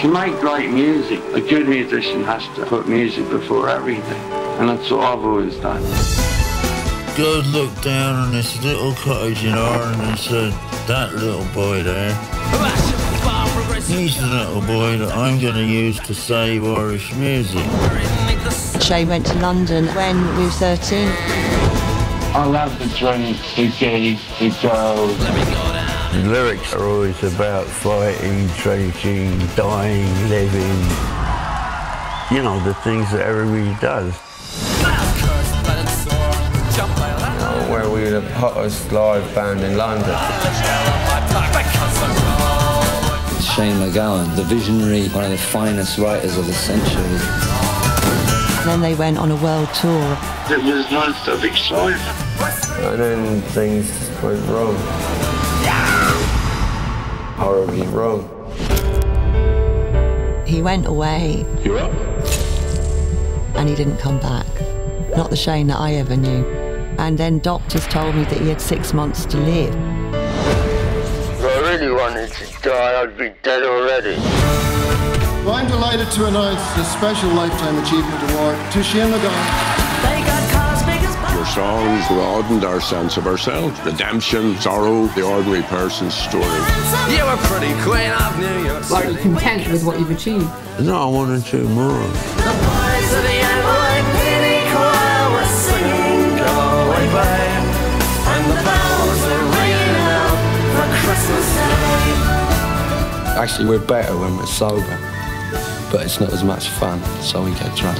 To make great music, a good musician has to put music before everything. And that's what I've always done. God looked down on this little cottage in Ireland and said, that little boy there, he's the little boy that I'm going to use to save Irish music. Shane went to London when we were 13. I love the drink, the gig, the girls. The lyrics are always about fighting, drinking, dying, living. You know, the things that everybody does. where we were the hottest live band in London. Shane MacGowan, the visionary, one of the finest writers of the century. Then they went on a world tour. It was non-stop exciting. And then things went wrong. Horribly wrong. He went away. You're up. And he didn't come back. Not the Shane that I ever knew. And then doctors told me that he had six months to live. If I really wanted to die, I'd be dead already. Well, I'm delighted to announce the Special Lifetime Achievement Award to Shane MacGowan. Your songs broadened our sense of ourselves. Redemption, sorrow, the ordinary person's story. You were pretty queen of New York Are you content with what you've achieved? No, I want to do more. The boys of the Everly Playboys were singing away, and the bells are ringing out for Christmas Day. Actually, we're better when we're sober, but it's not as much fun, so we get drunk.